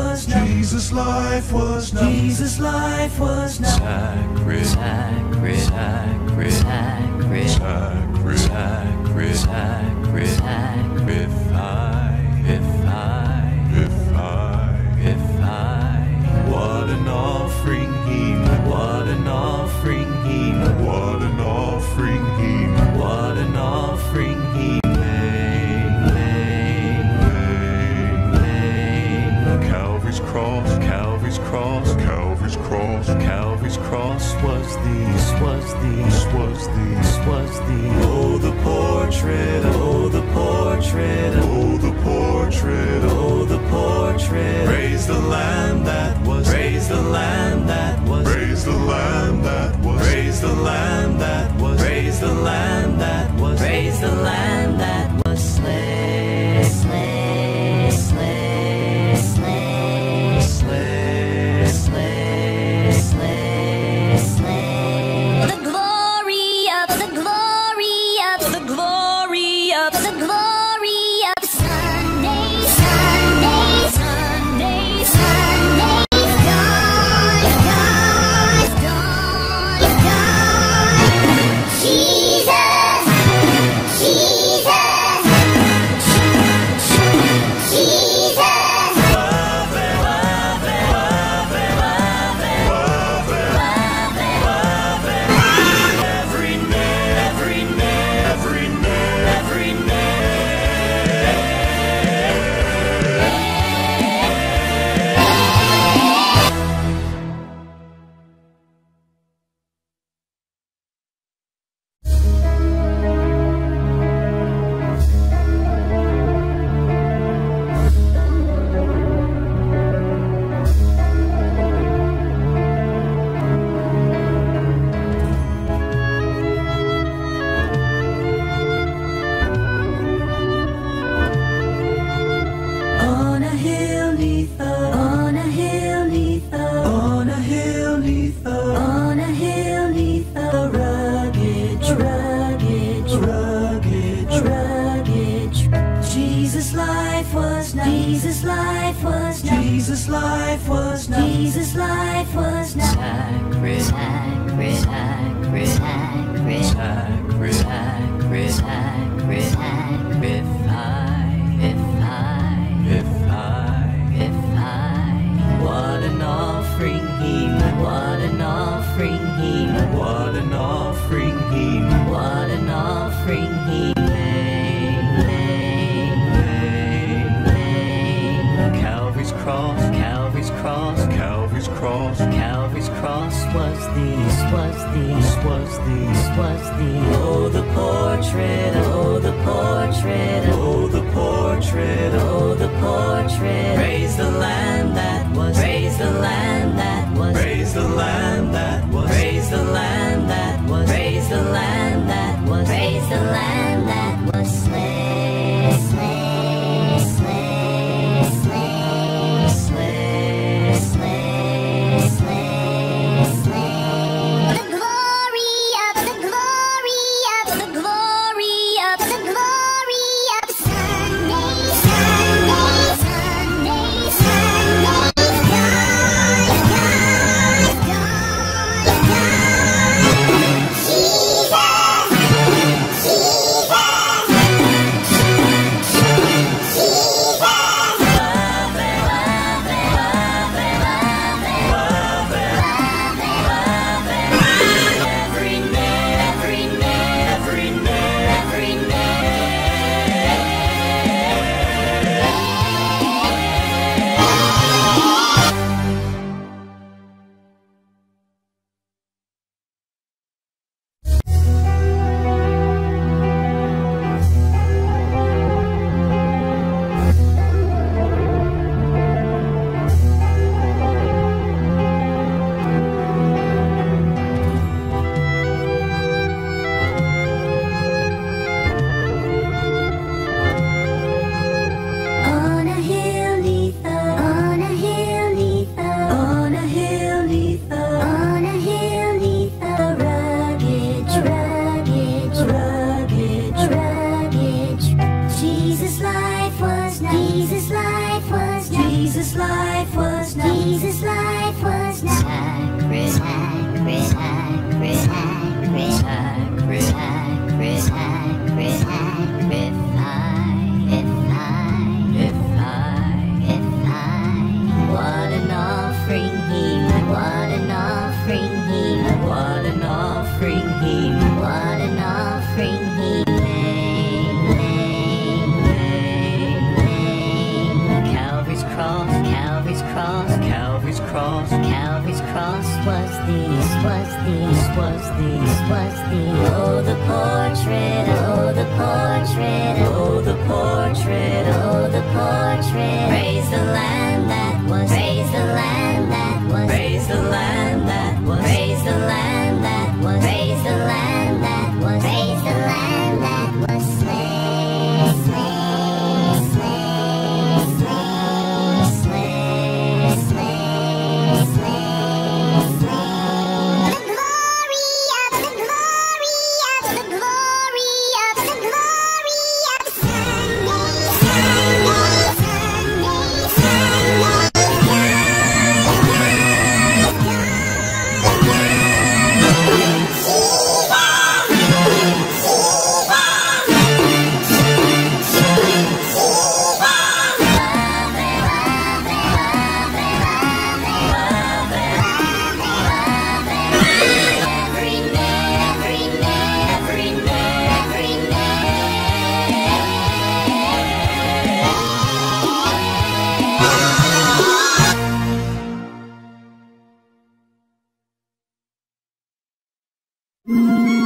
Jesus' life was not. Jesus' life was not. Jesus' life was not. Sacred, Sacred, sacred, sacred, sacred, sacred, sacred. sacred. Was this was the, oh the portrait, oh the portrait, oh the portrait, oh the portrait. praise the Lamb that was, Praise the Lamb that was, praise the Lamb that was, praise the Lamb Jesus' life was not Jesus' life was not. sacred, Sacred, sacred, sacred, sacred, sacred, sacred, sacred. If I, If I, if I, if I, what an offering he what an offering he what an offering he what an offering he these, was these, was these, was these. Oh, the portrait, oh, the portrait, oh the portrait, oh, the portrait. praise the Lamb that was, Praise the Lamb that was, praise the Lamb that was, praise the Lamb that was, praise the Lamb that was, Praise the Lamb Jesus' life was now. Jesus' life. These, was these, was these. Oh, the portrait, oh, the portrait, oh, the portrait, oh, the portrait. Praise the Lamb that was, praise the Lamb that was, praise the Lamb that was, praise the Lamb 嗯。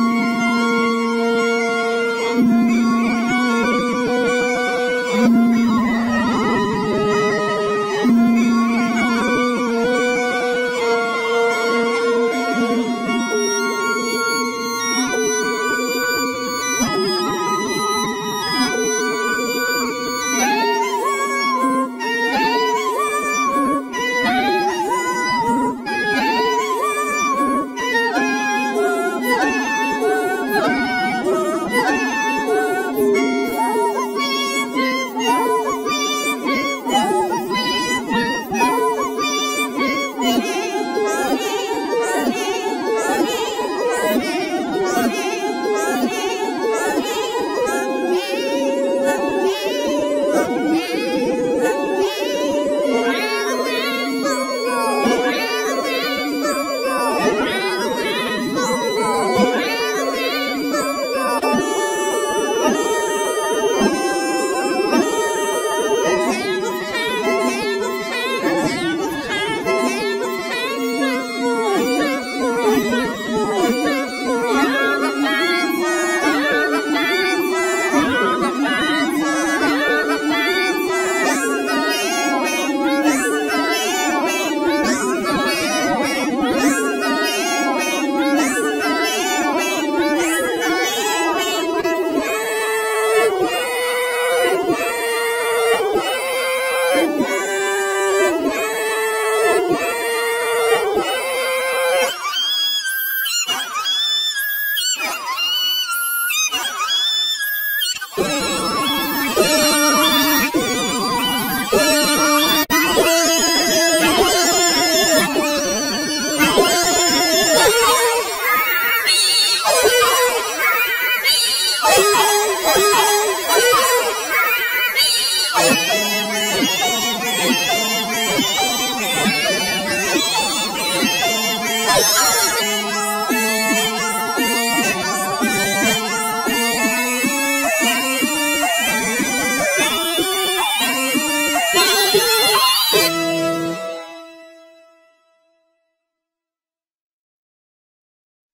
Ah!